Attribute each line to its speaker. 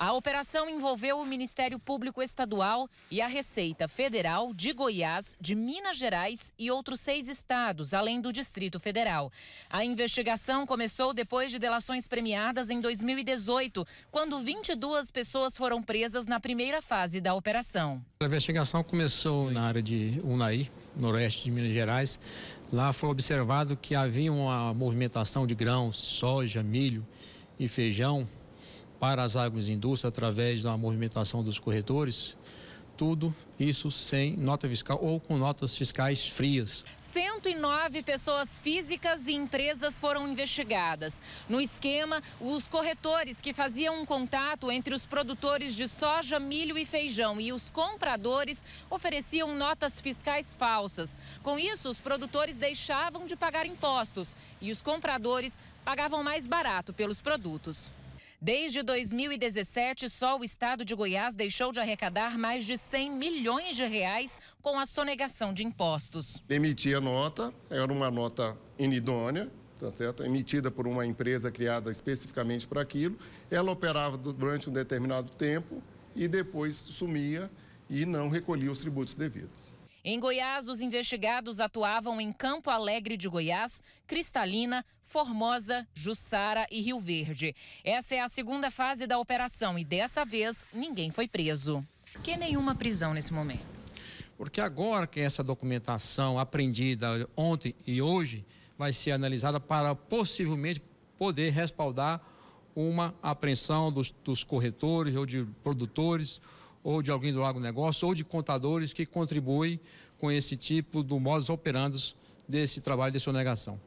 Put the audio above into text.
Speaker 1: A operação envolveu o Ministério Público Estadual e a Receita Federal de Goiás, de Minas Gerais e outros seis estados, além do Distrito Federal. A investigação começou depois de delações premiadas em 2018, quando 22 pessoas foram presas na primeira fase da operação.
Speaker 2: A investigação começou na área de Unai, noroeste de Minas Gerais. Lá foi observado que havia uma movimentação de grãos, soja, milho e feijão para as agroindústrias através da movimentação dos corretores. Tudo isso sem nota fiscal ou com notas fiscais frias.
Speaker 1: 109 pessoas físicas e empresas foram investigadas. No esquema, os corretores que faziam um contato entre os produtores de soja, milho e feijão e os compradores ofereciam notas fiscais falsas. Com isso, os produtores deixavam de pagar impostos e os compradores pagavam mais barato pelos produtos. Desde 2017, só o estado de Goiás deixou de arrecadar mais de 100 milhões de reais com a sonegação de impostos.
Speaker 3: Emitia nota, era uma nota inidônea, tá certo? emitida por uma empresa criada especificamente para aquilo. Ela operava durante um determinado tempo e depois sumia e não recolhia os tributos devidos.
Speaker 1: Em Goiás, os investigados atuavam em Campo Alegre de Goiás, Cristalina, Formosa, Jussara e Rio Verde. Essa é a segunda fase da operação e dessa vez ninguém foi preso. Que nenhuma prisão nesse momento.
Speaker 2: Porque agora que essa documentação apreendida ontem e hoje vai ser analisada para possivelmente poder respaldar uma apreensão dos, dos corretores ou de produtores ou de alguém do agronegócio ou de contadores que contribuem com esse tipo do modus operandi desse trabalho de sonegação.